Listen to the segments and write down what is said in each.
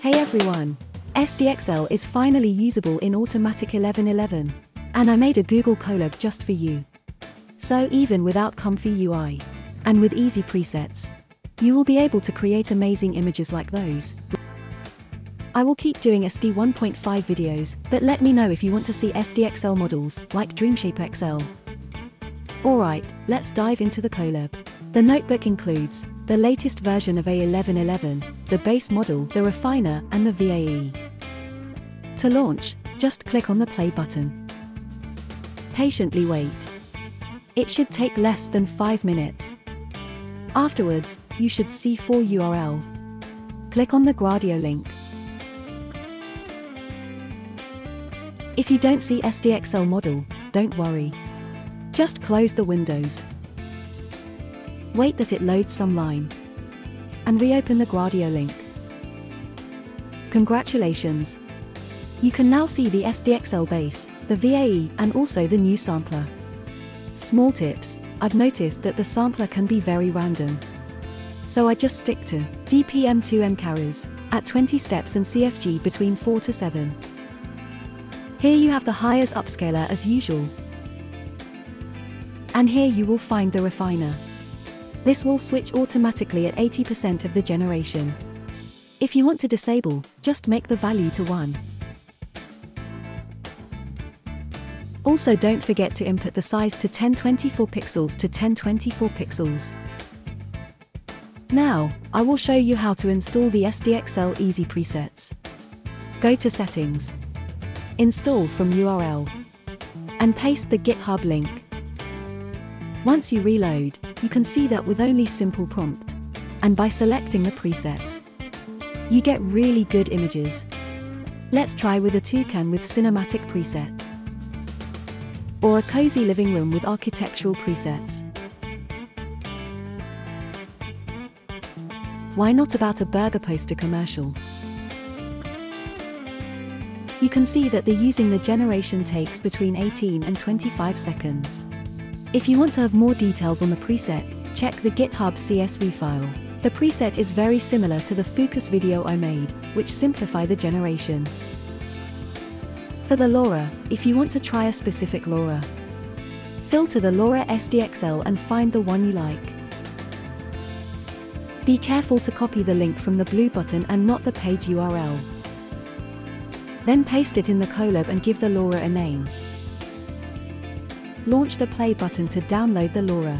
Hey everyone! SDXL is finally usable in Automatic 1111. And I made a Google Colab just for you. So even without ComfyUI, and with easy presets, you will be able to create amazing images like those. I will keep doing SD 1.5 videos, but let me know if you want to see SDXL models, like DreamShaper XL. Alright, let's dive into the Colab. The notebook includes the latest version of A1111, the base model, the refiner, and the VAE. To launch, just click on the play button. Patiently wait. It should take less than 5 minutes. Afterwards, you should see 4 URL. Click on the Gradio link. If you don't see SDXL model, don't worry. Just close the windows. Wait that it loads some line. And reopen the Gradio link. Congratulations! You can now see the SDXL base, the VAE and also the new sampler. Small tips, I've noticed that the sampler can be very random. So I just stick to DPM2M Karras at 20 steps and CFG between 4 to 7. Here you have the hires upscaler as usual, and here you will find the refiner. This will switch automatically at 80% of the generation. If you want to disable, just make the value to 1. Also don't forget to input the size to 1024 pixels to 1024 pixels. Now, I will show you how to install the SDXL Easy presets. Go to Settings. Install from URL. And paste the GitHub link. Once you reload, you can see that with only simple prompt, and by selecting the presets, you get really good images. Let's try with a toucan with cinematic preset. Or a cozy living room with architectural presets. Why not about a burger poster commercial? You can see that the using the generation takes between 18 and 25 seconds. If you want to have more details on the preset, check the GitHub CSV file. The preset is very similar to the Fooocus video I made, which simplify the generation. For the LoRa, if you want to try a specific LoRa, filter the LoRa SDXL and find the one you like. Be careful to copy the link from the blue button and not the page URL. Then paste it in the Colab and give the LoRa a name launch the play button to download the LoRa.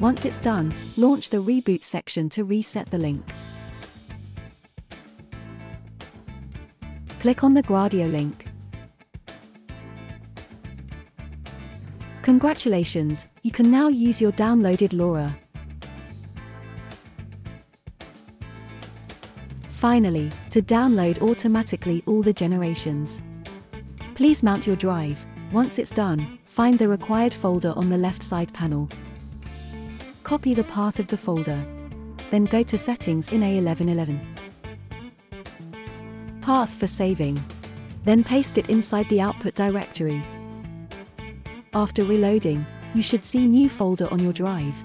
Once it's done, launch the reboot section to reset the link. Click on the Gradio link. Congratulations, you can now use your downloaded LoRa. Finally, to download automatically all the generations. Please mount your drive. Once it's done, find the required folder on the left side panel. Copy the path of the folder. Then go to Settings in A1111. Path for saving. Then paste it inside the output directory. After reloading, you should see new folder on your drive.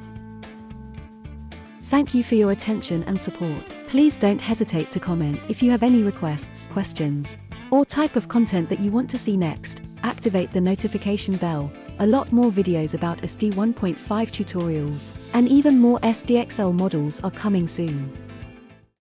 Thank you for your attention and support. Please don't hesitate to comment if you have any requests, questions, or type of content that you want to see next, activate the notification bell. A lot more videos about SD 1.5 tutorials, and even more SDXL models are coming soon.